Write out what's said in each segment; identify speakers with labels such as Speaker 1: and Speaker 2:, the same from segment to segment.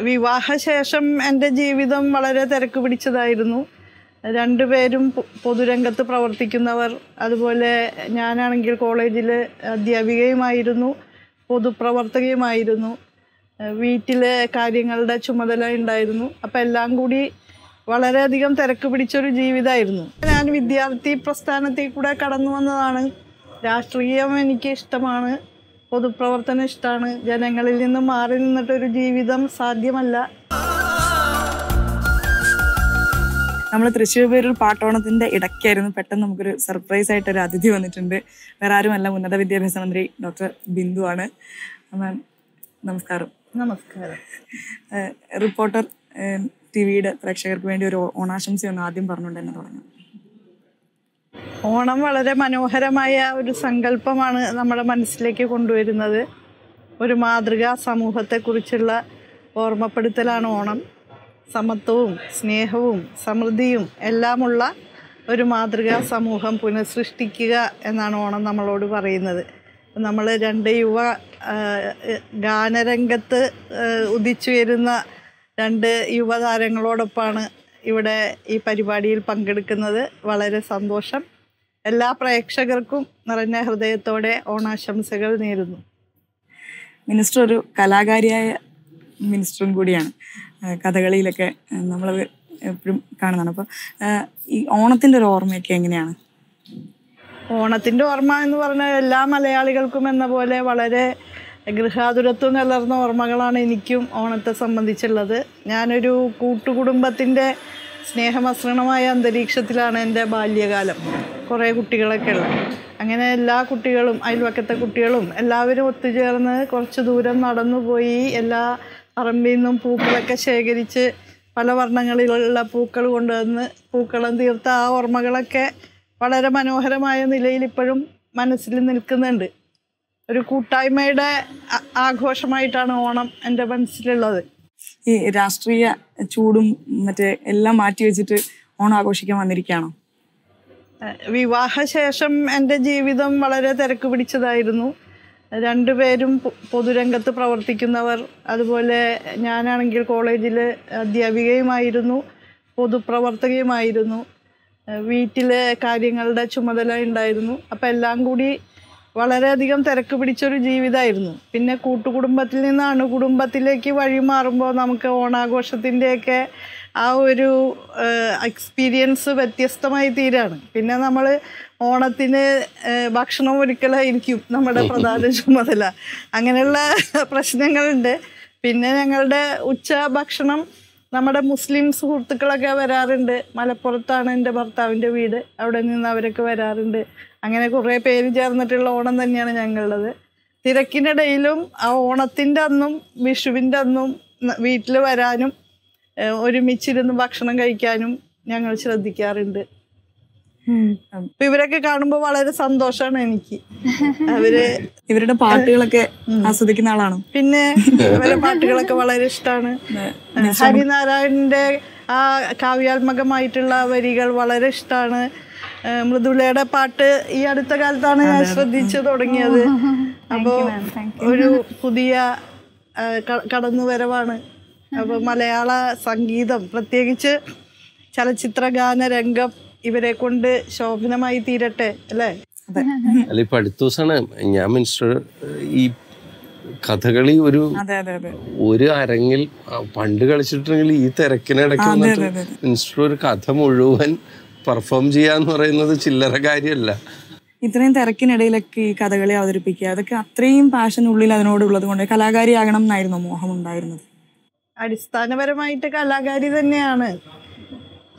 Speaker 1: വിവാഹശേഷം എന്റെ ജീവിതം വളരെ തിരക്ക് പിടിച്ചതായിരുന്നു. രണ്ടുപേരും പൊതുരംഗത്ത് പ്രവർത്തിക്കുന്നവർ അതുപോലെ ഞാനാണെങ്കിൽ കോളേജിൽ അധ്യാപികയുമായിരുന്നു പൊതുപ്രവർത്തകയുമായിരുന്നു. വീട്ടിലെ കാര്യങ്ങളുടെ ചുമതല ഉണ്ടായിരുന്നു. അപ്പം എല്ലാം കൂടി വളരെയധികം തിരക്ക് പിടിച്ചൊരു ജീവിതമായിരുന്നു. ഞാൻ വിദ്യാർത്ഥി പ്രസ്ഥാനത്തിൽ കൂടെ കടന്നു വന്നതാണ്. രാഷ്ട്രീയം എനിക്ക് ഇഷ്ടമാണ്. പൊതുപ്രവർത്തനം ഇഷ്ടമാണ് ജനങ്ങളിൽ നിന്ന് മാറി നിന്നിട്ടൊരു ജീവിതം സാധ്യമല്ല.
Speaker 2: നമ്മൾ തൃശ്ശൂർ പേരൂർ പാട്ടോണത്തിന്റെ ഇടയ്ക്കായിരുന്നു പെട്ടെന്ന് നമുക്കൊരു സർപ്രൈസ് ആയിട്ട് ഒരു അതിഥി വന്നിട്ടുണ്ട്. വേറെ ആരുമല്ല ഉന്നത വിദ്യാഭ്യാസ മന്ത്രി ഡോക്ടർ ബിന്ദു ആണ്. മാം നമസ്കാരം.
Speaker 1: നമസ്കാരം.
Speaker 2: റിപ്പോർട്ടർ ടി വിയുടെ പ്രേക്ഷകർക്ക് വേണ്ടി ഒരു ഓണാശംസ ഒന്ന് ആദ്യം പറഞ്ഞുകൊണ്ട് തന്നെ തുടങ്ങാം.
Speaker 1: ഓണം വളരെ മനോഹരമായ ഒരു സങ്കല്പമാണ് നമ്മുടെ മനസ്സിലേക്ക് കൊണ്ടുവരുന്നത്. ഒരു മാതൃകാ സമൂഹത്തെക്കുറിച്ചുള്ള ഓർമ്മപ്പെടുത്തലാണ് ഓണം. സമത്വവും സ്നേഹവും സമൃദ്ധിയും എല്ലാമുള്ള ഒരു മാതൃകാ സമൂഹം പുനഃസൃഷ്ടിക്കുക എന്നാണ് ഓണം നമ്മളോട് പറയുന്നത്. നമ്മൾ രണ്ട് യുവ ഗാനരംഗത്ത് ഉദിച്ചു വരുന്ന രണ്ട് യുവതാരങ്ങളോടൊപ്പമാണ് ഇവിടെ ഈ പരിപാടിയിൽ പങ്കെടുക്കുന്നത് വളരെ സന്തോഷം. എല്ലാ പ്രേക്ഷകർക്കും നിറഞ്ഞ ഹൃദയത്തോടെ ഓണാശംസകൾ നേരുന്നു.
Speaker 2: മിനിസ്റ്റർ ഒരു കലാകാരിയായ മിനിസ്റ്ററും കൂടിയാണ്. കഥകളിയിലൊക്കെ നമ്മൾ എപ്പോഴും കാണുന്നതാണ്. അപ്പോൾ ഈ ഓണത്തിന്റെ ഒരു ഓർമ്മയൊക്കെ എങ്ങനെയാണ്?
Speaker 1: ഓണത്തിന്റെ ഓർമ്മ എന്ന് പറഞ്ഞാൽ എല്ലാ മലയാളികൾക്കും എന്ന പോലെ വളരെ ഗൃഹാതുരത്വം കലർന്ന ഓർമ്മകളാണ് എനിക്കും ഓണത്തെ സംബന്ധിച്ചുള്ളത്. ഞാനൊരു കൂട്ടുകുടുംബത്തിന്റെ സ്നേഹമസൃണമായ അന്തരീക്ഷത്തിലാണ് എന്റെ ബാല്യകാലം. കുറേ കുട്ടികളൊക്കെ ഉള്ളത്. അങ്ങനെ എല്ലാ കുട്ടികളും അയൽവക്കത്തെ കുട്ടികളും എല്ലാവരും ഒത്തുചേർന്ന് കുറച്ച് ദൂരം നടന്നു പോയി എല്ലാ പറമ്പിൽ നിന്നും പൂക്കളൊക്കെ ശേഖരിച്ച് പല വർണങ്ങളിലുള്ള പൂക്കൾ കൊണ്ടുവന്ന് പൂക്കളം തീർത്ത ആ ഓർമ്മകളൊക്കെ വളരെ മനോഹരമായ നിലയിൽ ഇപ്പോഴും മനസ്സിൽ നിൽക്കുന്നുണ്ട്. ഒരു കൂട്ടായ്മയുടെ ആഘോഷമായിട്ടാണ് ഓണം എന്റെ മനസ്സിലുള്ളത്.
Speaker 2: ഈ രാഷ്ട്രീയ ചൂടും മറ്റേ എല്ലാം മാറ്റി വെച്ചിട്ട് ഓണം ആഘോഷിക്കാൻ വന്നിരിക്കുകയാണോ?
Speaker 1: വിവാഹശേഷം എന്റെ ജീവിതം വളരെ തിരക്ക് പിടിച്ചതായിരുന്നു. രണ്ടുപേരും പൊതുരംഗത്ത് പ്രവർത്തിക്കുന്നവർ അതുപോലെ ഞാനാണെങ്കിൽ കോളേജിൽ അധ്യാപികയുമായിരുന്നു പൊതുപ്രവർത്തകയുമായിരുന്നു. വീട്ടിലെ കാര്യങ്ങളുടെ ചുമതല ഉണ്ടായിരുന്നു. അപ്പം എല്ലാം കൂടി വളരെയധികം തിരക്ക് പിടിച്ചൊരു ജീവിതമായിരുന്നു പിന്നെ കൂട്ടുകുടുംബത്തിൽ നിന്നാണ് കുടുംബത്തിലേക്ക് വഴി മാറുമ്പോൾ നമുക്ക് ഓണാഘോഷത്തിന്റെയൊക്കെ ആ ഒരു എക്സ്പീരിയൻസ് വ്യത്യസ്തമായി തീരാണ്. പിന്നെ നമ്മൾ ഓണത്തിന് ഭക്ഷണം ഒരുക്കലായിരിക്കും നമ്മുടെ പ്രധാന ചുമതല. അങ്ങനെയുള്ള പ്രശ്നങ്ങളുണ്ട്. പിന്നെ ഞങ്ങളുടെ ഉച്ച ഭക്ഷണം നമ്മുടെ മുസ്ലിം സുഹൃത്തുക്കളൊക്കെ വരാറുണ്ട്. മലപ്പുറത്താണ് എന്റെ ഭർത്താവിന്റെ വീട്. അവിടെ നിന്ന് അവരൊക്കെ വരാറുണ്ട്. അങ്ങനെ കുറേ പേര് ചേർന്നിട്ടുള്ള ഓണം തന്നെയാണ് ഞങ്ങളുടേത്. തിരക്കിനിടയിലും ആ ഓണത്തിന്റെ അന്നും വിഷുവിന്റെ അന്നും വീട്ടിൽ വരാനും ഒരുമിച്ചിരുന്ന് ഭക്ഷണം കഴിക്കാനും ഞങ്ങൾ ശ്രദ്ധിക്കാറുണ്ട്. അപ്പൊ ഇവരൊക്കെ കാണുമ്പോൾ വളരെ സന്തോഷമാണ് എനിക്ക്. അവർ
Speaker 2: ഇവരുടെ പാട്ടുകളൊക്കെ ആസ്വദിക്കുന്ന ആളാണ്?
Speaker 1: പിന്നെ ഇവരുടെ പാട്ടുകളൊക്കെ വളരെ ഇഷ്ടമാണ് ഹരിനാരായണന്റെ ആ കാവ്യാത്മകമായിട്ടുള്ള വരികൾ വളരെ ഇഷ്ടമാണ് മൃദുലയുടെ പാട്ട് ഈ അടുത്ത കാലത്താണ് ഞാൻ ശ്രദ്ധിച്ചു തുടങ്ങിയത്. അപ്പോ ഒരു പുതിയ കടന്നു വരവാണ് കടന്നുവരവാണ്. അപ്പോൾ മലയാള സംഗീതം പ്രത്യേകിച്ച് ചലച്ചിത്ര ഗാന രംഗം ഇവരെ കൊണ്ട് ശോഭനമായി തീരട്ടെ അല്ലേ?
Speaker 3: അല്ല ഇപ്പൊ അടുത്ത ദിവസമാണ് ഞാൻ മിനിസ്റ്റർ ഈ കഥകളി ഒരു
Speaker 2: അതെ അതെ അതെ.
Speaker 3: ഒരു അരങ്ങിൽ പണ്ട് കളിച്ചിട്ടുണ്ടെങ്കിൽ ഈ തിരക്കിനിടയ്ക്ക് വന്നിട്ട്. മിനിസ്റ്റർ ഒരു കഥ മുഴുവൻ പെർഫോം ചെയ്യാന്ന് പറയുന്നത് ചില്ലറ കാര്യമല്ല.
Speaker 2: ഇത്രയും തിരക്കിനിടയിലൊക്കെ ഈ കഥകളി അവതരിപ്പിക്കുക. അതൊക്കെ അത്രയും പാഷൻ ഉള്ളിൽ അതിനോടുള്ളത് കൊണ്ട് കലാകാരിയാകണം എന്നായിരുന്നു മോഹം ഉണ്ടായിരുന്നത്
Speaker 1: അടിസ്ഥാനപരമായിട്ട് കലാകാരി തന്നെയാണ്.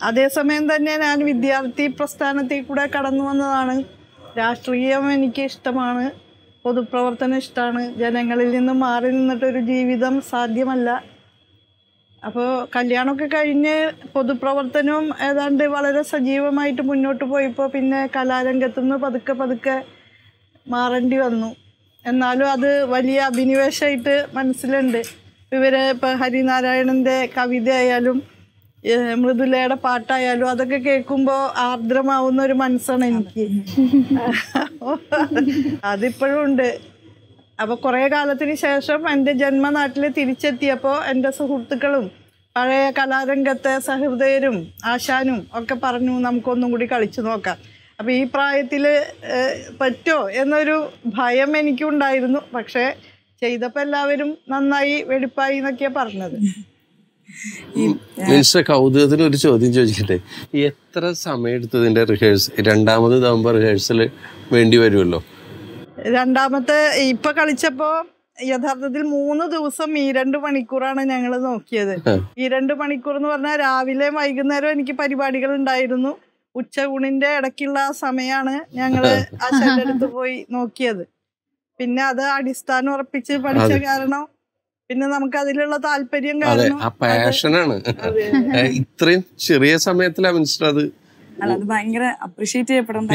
Speaker 1: അതേസമയം തന്നെ ഞാൻ വിദ്യാർത്ഥി പ്രസ്ഥാനത്തിൽ കൂടെ കടന്നു വന്നതാണ്. രാഷ്ട്രീയം എനിക്ക് ഇഷ്ടമാണ്. പൊതുപ്രവർത്തനം ഇഷ്ടമാണ് ജനങ്ങളിൽ നിന്ന് മാറി നിന്നിട്ടൊരു ജീവിതം സാധ്യമല്ല. അപ്പോൾ കല്യാണമൊക്കെ കഴിഞ്ഞ് പൊതുപ്രവർത്തനവും ഏതാണ്ട് വളരെ സജീവമായിട്ട് മുന്നോട്ട് പോയപ്പോൾ പിന്നെ കലാരംഗത്തുനിന്ന് പതുക്കെ പതുക്കെ മാറേണ്ടി വന്നു. എന്നാലും അത് വലിയ അഭിനിവേശമായിട്ട് മനസ്സിലുണ്ട്. ഇവരെ ഇപ്പോൾ ഹരിനാരായണന്റെ കവിതയായാലും മൃദുലയുടെ പാട്ടായാലും അതൊക്കെ കേൾക്കുമ്പോൾ ആർദ്രമാവുന്ന ഒരു മനസ്സാണ് എനിക്ക്. അതിപ്പോഴും ഉണ്ട്. അപ്പോൾ കുറേ കാലത്തിന് ശേഷം എന്റെ ജന്മനാട്ടിൽ തിരിച്ചെത്തിയപ്പോൾ എന്റെ സുഹൃത്തുക്കളും പഴയ കലാരംഗത്തെ സഹൃദയരും ആശാനും ഒക്കെ പറഞ്ഞു നമുക്കൊന്നും കൂടി കളിച്ചു നോക്കാം. അപ്പോൾ ഈ പ്രായത്തിൽ പറ്റോ എന്നൊരു ഭയം എനിക്കുണ്ടായിരുന്നു. പക്ഷേ ചെയ്തപ്പോൾ എല്ലാവരും നന്നായി വെടിപ്പായി എന്നൊക്കെയാണ് പറഞ്ഞത്.
Speaker 3: മിനിസ്റ്റർ കൗതുകത്തിൽ ഒരു ചോദ്യം ചോദിക്കട്ടെ? എത്ര സമയം എടുത്തതിന്റെ റിഹേഴ്സൽ രണ്ടാമത് ഇതാകുമ്പോ റിഹേഴ്സൽ വേണ്ടി വരുമല്ലോ?
Speaker 1: രണ്ടാമത്തെ ഇപ്പൊ കളിച്ചപ്പോ യഥാർത്ഥത്തിൽ മൂന്ന് ദിവസം ഈ രണ്ട് മണിക്കൂറാണ് ഞങ്ങൾ നോക്കിയത്. ഈ രണ്ട് മണിക്കൂർ എന്ന് പറഞ്ഞാൽ രാവിലെ വൈകുന്നേരം എനിക്ക് പരിപാടികൾ ഉണ്ടായിരുന്നു. ഉച്ചയൂണിന്റെ ഇടയ്ക്കുള്ള സമയമാണ് ഞങ്ങൾ ആശാന്റെ അടുത്ത് പോയി നോക്കിയത്. പിന്നെ അത് അടിസ്ഥാനം ഉറപ്പിച്ച് പഠിച്ച കാരണം പിന്നെ നമുക്ക് അതിലുള്ള താല്പര്യം
Speaker 3: അതെ
Speaker 1: കാരണം
Speaker 3: ആ പാഷനാണ്. ഇത്രയും ചെറിയ സമയത്തിലാ മനസ്സിലത് അത്
Speaker 2: അല്ല അത് ഭയങ്കര അപ്രീഷിയേറ്റ് ചെയ്യപ്പെടേണ്ട.